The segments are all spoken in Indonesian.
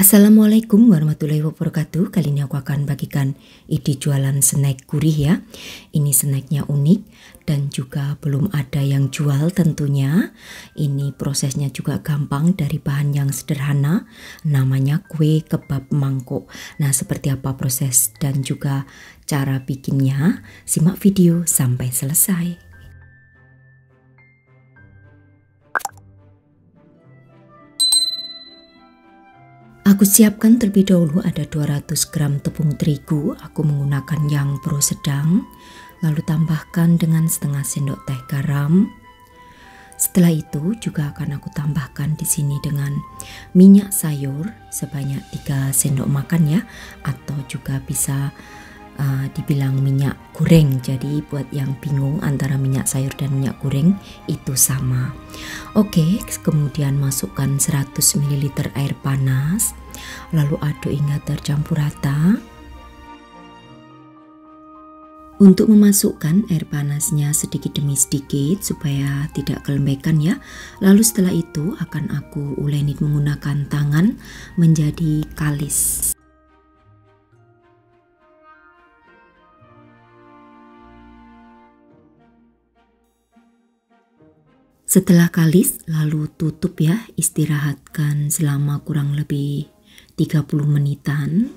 Assalamualaikum warahmatullahi wabarakatuh. Kali ini aku akan bagikan ide jualan snack gurih ya. Ini snacknya unik dan juga belum ada yang jual tentunya. Ini prosesnya juga gampang dari bahan yang sederhana. Namanya kue kebab mangkok. Nah seperti apa proses dan juga cara bikinnya? Simak video sampai selesai. Aku siapkan terlebih dahulu ada 200 gram tepung terigu, aku menggunakan yang pro sedang, lalu tambahkan dengan setengah sendok teh garam. Setelah itu juga akan aku tambahkan di sini dengan minyak sayur sebanyak 3 sendok makan ya, atau juga bisa uh, dibilang minyak goreng. Jadi buat yang bingung antara minyak sayur dan minyak goreng itu sama. Oke, kemudian masukkan 100 ml air panas lalu aduk hingga tercampur rata. Untuk memasukkan air panasnya sedikit demi sedikit supaya tidak kelembekan ya. Lalu setelah itu akan aku uleni menggunakan tangan menjadi kalis. Setelah kalis, lalu tutup ya, istirahatkan selama kurang lebih 30 menitan.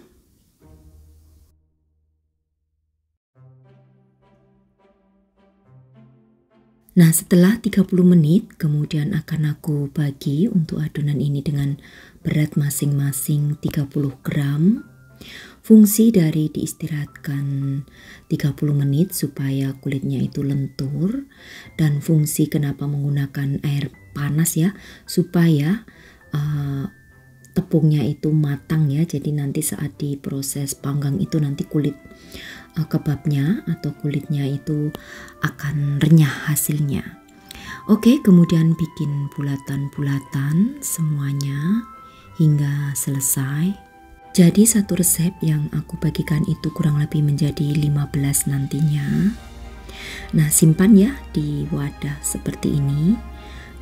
Nah setelah 30 menit kemudian akan aku bagi untuk adonan ini dengan berat masing-masing 30 gram. Fungsi dari diistirahatkan 30 menit supaya kulitnya itu lentur dan fungsi kenapa menggunakan air panas ya supaya uh, tepungnya itu matang ya. Jadi nanti saat diproses panggang itu nanti kulit uh, kebabnya atau kulitnya itu akan renyah hasilnya. Oke kemudian bikin bulatan-bulatan semuanya hingga selesai jadi satu resep yang aku bagikan itu kurang lebih menjadi 15 nantinya nah simpan ya di wadah seperti ini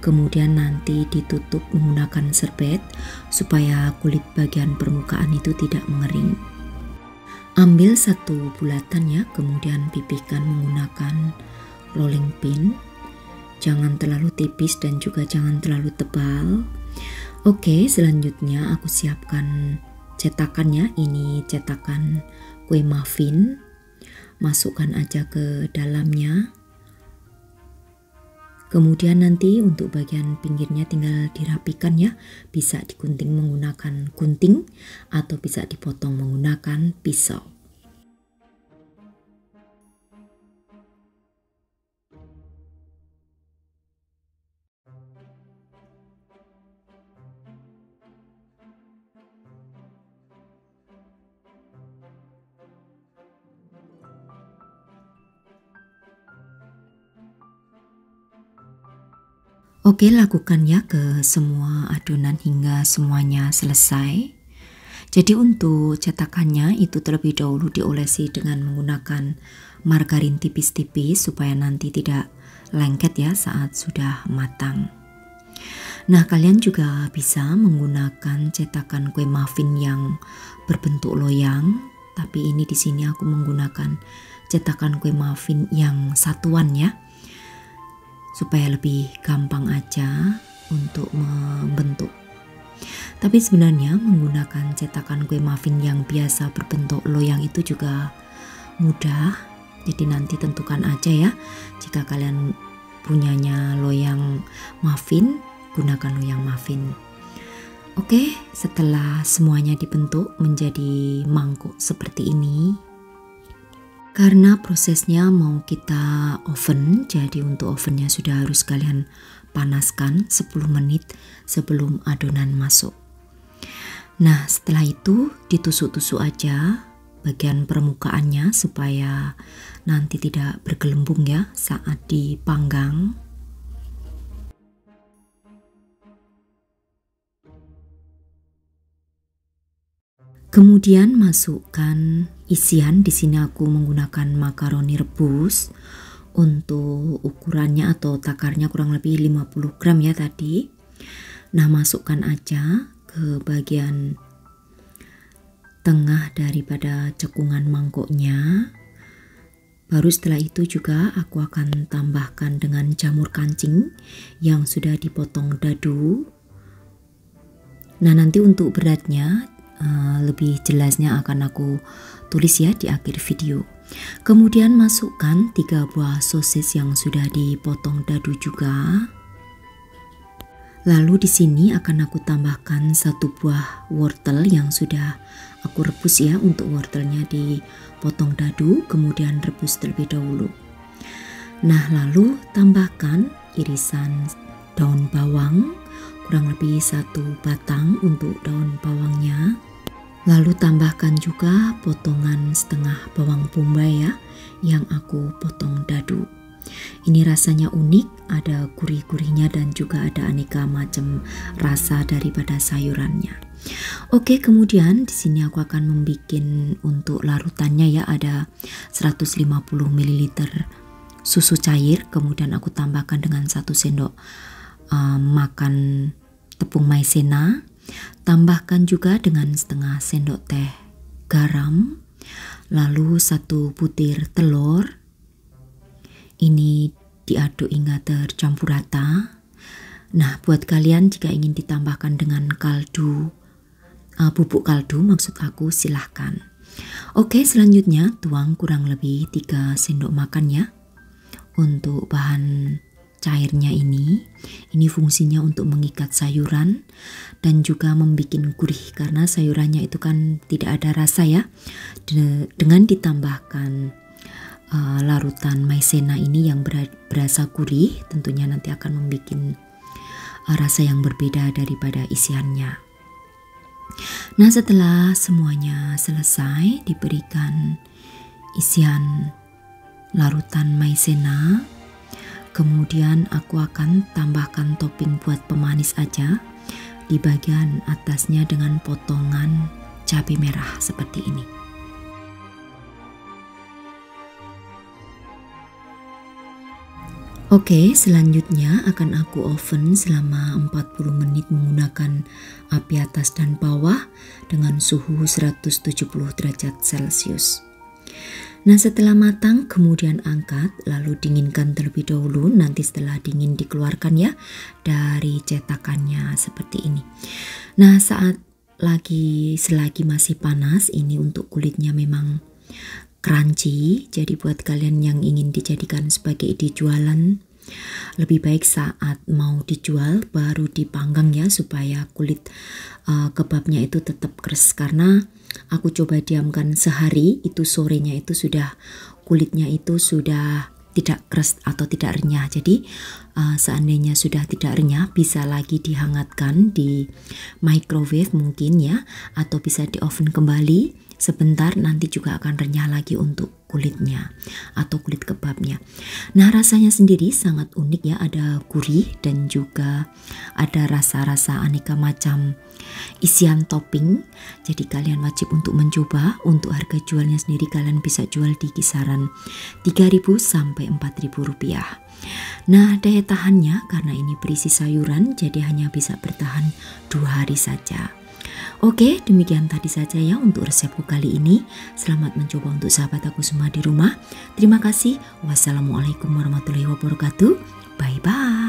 kemudian nanti ditutup menggunakan serbet supaya kulit bagian permukaan itu tidak mengering. Ambil satu bulatan ya, kemudian pipihkan menggunakan rolling pin. Jangan terlalu tipis dan juga jangan terlalu tebal. Oke, selanjutnya aku siapkan cetakannya. Ini cetakan kue muffin. Masukkan aja ke dalamnya. Kemudian nanti untuk bagian pinggirnya tinggal dirapikan ya. Bisa digunting menggunakan gunting atau bisa dipotong menggunakan pisau. Oke, lakukan ya ke semua adonan hingga semuanya selesai. Jadi untuk cetakannya itu terlebih dahulu diolesi dengan menggunakan margarin tipis-tipis supaya nanti tidak lengket ya saat sudah matang. Nah, kalian juga bisa menggunakan cetakan kue muffin yang berbentuk loyang, tapi ini di sini aku menggunakan cetakan kue muffin yang satuan ya supaya lebih gampang aja untuk membentuk. Tapi sebenarnya menggunakan cetakan kue muffin yang biasa berbentuk loyang itu juga mudah. Jadi nanti tentukan aja ya. Jika kalian punyanya loyang muffin, gunakan loyang muffin. Oke, setelah semuanya dibentuk menjadi mangkuk seperti ini, karena prosesnya mau kita oven, jadi untuk ovennya sudah harus kalian panaskan 10 menit sebelum adonan masuk. Nah, setelah itu ditusuk-tusuk aja bagian permukaannya supaya nanti tidak bergelembung ya saat dipanggang. Kemudian masukkan isian. Di sini aku menggunakan makaroni rebus untuk ukurannya atau takarnya kurang lebih 50 gram ya tadi. Nah, masukkan aja ke bagian tengah daripada cekungan mangkoknya. Baru setelah itu juga aku akan tambahkan dengan jamur kancing yang sudah dipotong dadu. Nah nanti untuk beratnya uh, lebih jelasnya akan aku tulis ya di akhir video. Kemudian masukkan tiga buah sosis yang sudah dipotong dadu juga. Lalu di sini akan aku tambahkan satu buah wortel yang sudah aku rebus ya untuk wortelnya dipotong dadu kemudian rebus terlebih dahulu. Nah lalu tambahkan irisan daun bawang kurang lebih satu batang untuk daun bawangnya. Lalu tambahkan juga potongan setengah bawang bombay ya yang aku potong dadu. Ini rasanya unik, ada gurih-gurihnya dan juga ada aneka macam rasa daripada sayurannya. Oke, kemudian di sini aku akan membuat untuk larutannya ya ada 150 ml susu cair, kemudian aku tambahkan dengan satu sendok um, makan tepung maizena, tambahkan juga dengan setengah sendok teh garam, lalu satu butir telur, ini diaduk hingga tercampur rata. Nah, buat kalian jika ingin ditambahkan dengan kaldu, uh, bubuk kaldu maksud aku silahkan. Oke, selanjutnya tuang kurang lebih 3 sendok makan ya. Untuk bahan cairnya ini, ini fungsinya untuk mengikat sayuran dan juga membuat gurih karena sayurannya itu kan tidak ada rasa ya. dengan ditambahkan uh, larutan maizena ini yang berasa gurih tentunya nanti akan membuat uh, rasa yang berbeda daripada isiannya. Nah setelah semuanya selesai diberikan isian larutan maizena, kemudian aku akan tambahkan topping buat pemanis aja di bagian atasnya dengan potongan cabai merah seperti ini. Oke, selanjutnya akan aku oven selama 40 menit menggunakan api atas dan bawah dengan suhu 170 derajat Celcius. Nah setelah matang kemudian angkat lalu dinginkan terlebih dahulu nanti setelah dingin dikeluarkan ya dari cetakannya seperti ini. Nah saat lagi selagi masih panas ini untuk kulitnya memang crunchy. Jadi buat kalian yang ingin dijadikan sebagai ide jualan, lebih baik saat mau dijual baru dipanggang ya supaya kulit uh, kebabnya itu tetap keras karena aku coba diamkan sehari itu sorenya itu sudah kulitnya itu sudah tidak keras atau tidak renyah. Jadi uh, seandainya sudah tidak renyah bisa lagi dihangatkan di microwave mungkin ya atau bisa di oven kembali sebentar nanti juga akan renyah lagi untuk kulitnya atau kulit kebabnya. Nah, rasanya sendiri sangat unik ya, ada gurih dan juga ada rasa-rasa aneka macam isian topping. Jadi kalian wajib untuk mencoba. Untuk harga jualnya sendiri kalian bisa jual di kisaran 3000 sampai 4000 rupiah. Nah, daya tahannya karena ini berisi sayuran jadi hanya bisa bertahan dua hari saja. Oke, demikian tadi saja ya untuk resepku kali ini. Selamat mencoba untuk sahabat aku semua di rumah. Terima kasih. Wassalamualaikum warahmatullahi wabarakatuh. Bye bye.